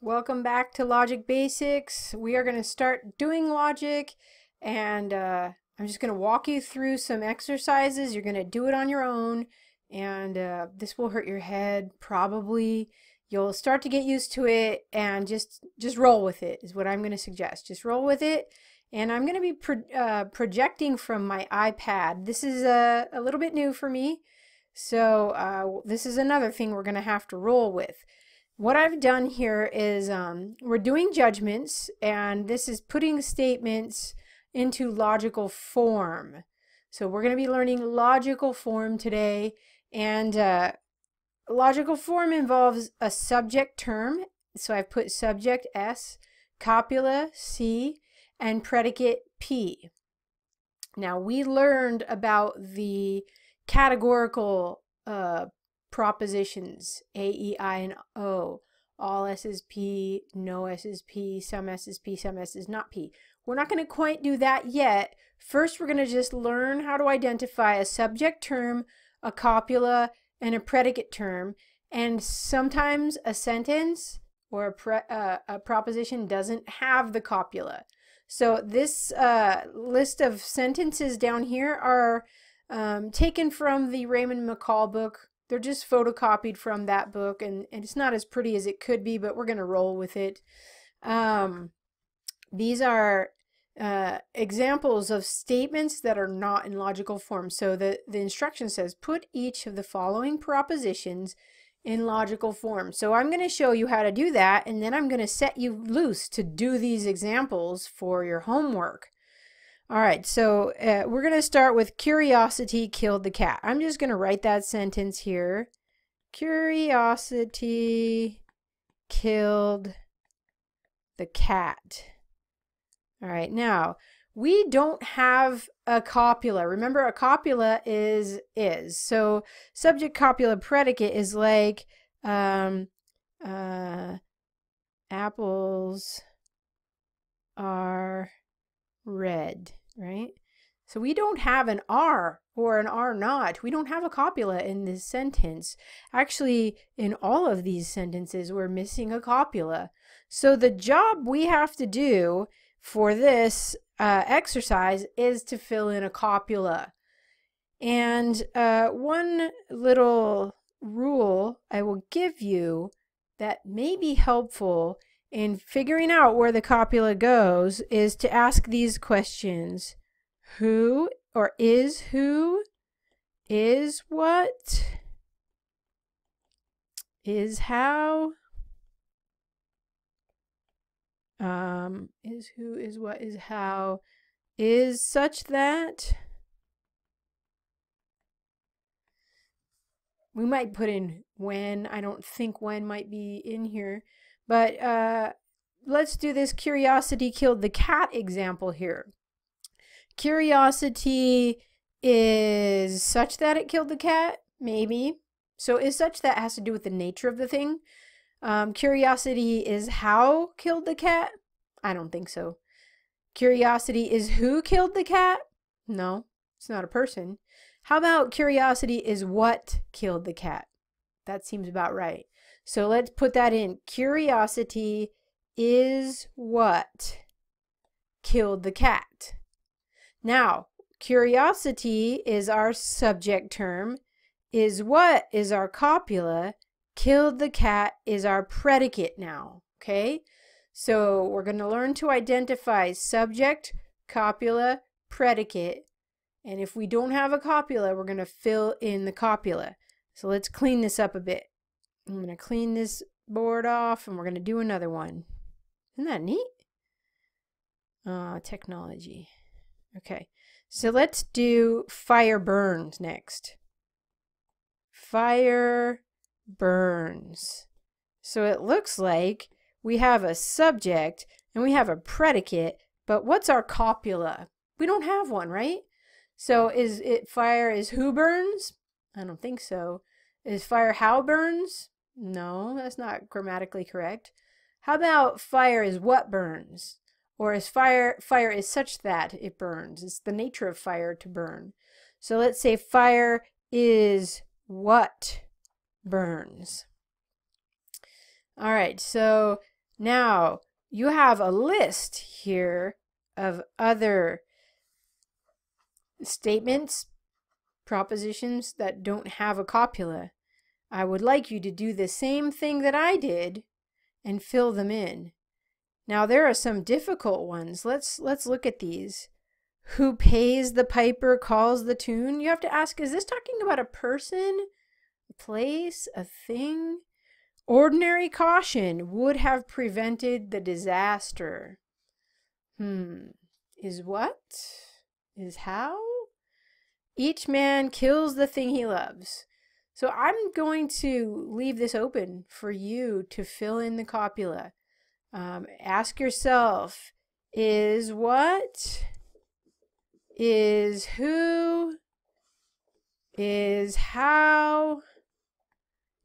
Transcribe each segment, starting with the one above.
Welcome back to Logic Basics. We are going to start doing logic and uh, I'm just going to walk you through some exercises. You're going to do it on your own and uh, this will hurt your head probably. You'll start to get used to it and just just roll with it is what I'm going to suggest. Just roll with it and I'm going to be pro uh, projecting from my iPad. This is a, a little bit new for me. So uh, this is another thing we're going to have to roll with. What I've done here is um, we're doing judgments and this is putting statements into logical form. So we're going to be learning logical form today and uh, logical form involves a subject term. So I've put subject S, copula C, and predicate P. Now we learned about the categorical uh, propositions A, E, I, and O. All S is P, no S is P, some S is P, some S is not P. We're not going to quite do that yet. First, we're going to just learn how to identify a subject term, a copula, and a predicate term. And sometimes a sentence or a, uh, a proposition doesn't have the copula. So this uh, list of sentences down here are um, taken from the Raymond McCall book. They're just photocopied from that book, and, and it's not as pretty as it could be, but we're going to roll with it. Um, these are uh, examples of statements that are not in logical form. So the, the instruction says, put each of the following propositions in logical form. So I'm going to show you how to do that, and then I'm going to set you loose to do these examples for your homework. All right, so uh, we're going to start with curiosity killed the cat. I'm just going to write that sentence here. Curiosity killed the cat. All right, now we don't have a copula. Remember, a copula is is. So subject copula predicate is like um, uh, apples are red, right? So we don't have an are or an are not. We don't have a copula in this sentence. Actually, in all of these sentences, we're missing a copula. So the job we have to do for this uh, exercise is to fill in a copula. And uh, one little rule I will give you that may be helpful in figuring out where the copula goes is to ask these questions. Who or is who? Is what? Is how? Um, is who, is what, is how? Is such that? We might put in when. I don't think when might be in here. But uh, let's do this curiosity killed the cat example here. Curiosity is such that it killed the cat? Maybe. So is such that has to do with the nature of the thing? Um, curiosity is how killed the cat? I don't think so. Curiosity is who killed the cat? No, it's not a person. How about curiosity is what killed the cat? That seems about right. So let's put that in. Curiosity is what killed the cat. Now, curiosity is our subject term. Is what is our copula. Killed the cat is our predicate now. Okay? So we're going to learn to identify subject, copula, predicate. And if we don't have a copula, we're going to fill in the copula. So let's clean this up a bit. I'm going to clean this board off and we're going to do another one. Isn't that neat? Uh, technology. Okay, so let's do fire burns next. Fire burns. So it looks like we have a subject and we have a predicate, but what's our copula? We don't have one, right? So is it fire is who burns? I don't think so. Is fire how burns? No, that's not grammatically correct. How about fire is what burns? Or is fire fire is such that it burns? It's the nature of fire to burn. So let's say fire is what burns. All right, so Now, you have a list here of other statements, propositions that don't have a copula. I would like you to do the same thing that I did and fill them in. Now there are some difficult ones. Let's let's look at these. Who pays the piper calls the tune? You have to ask is this talking about a person, a place, a thing? Ordinary caution would have prevented the disaster. Hmm. Is what? Is how? Each man kills the thing he loves. So I'm going to leave this open for you to fill in the copula. Um, ask yourself, is what? Is who? Is how?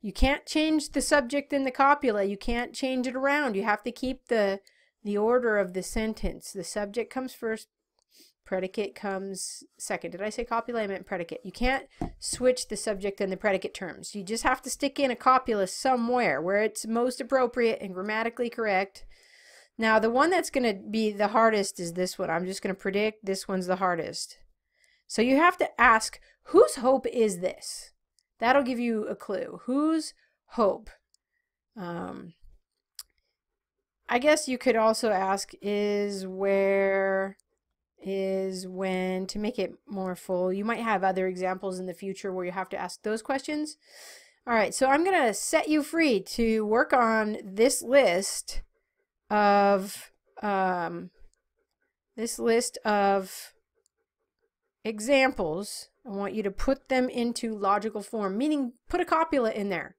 You can't change the subject in the copula. You can't change it around. You have to keep the the order of the sentence. The subject comes first, Predicate comes second. Did I say copula? I meant predicate. You can't switch the subject and the predicate terms. You just have to stick in a copula somewhere where it's most appropriate and grammatically correct. Now, the one that's going to be the hardest is this one. I'm just going to predict this one's the hardest. So you have to ask, whose hope is this? That'll give you a clue. Whose hope? Um, I guess you could also ask, is where is when to make it more full. You might have other examples in the future where you have to ask those questions. All right, so I'm going to set you free to work on this list of um, this list of examples. I want you to put them into logical form, meaning put a copula in there.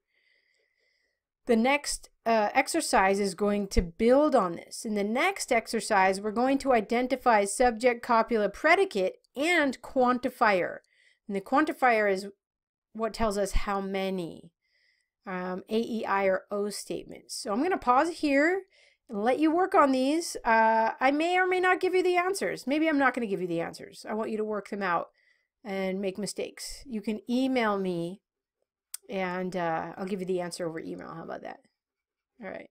The next uh, exercise is going to build on this. In the next exercise, we're going to identify subject, copula, predicate, and quantifier. And the quantifier is what tells us how many um, A, E, I, or O statements. So I'm going to pause here and let you work on these. Uh, I may or may not give you the answers. Maybe I'm not going to give you the answers. I want you to work them out and make mistakes. You can email me and uh, I'll give you the answer over email. How about that? All right.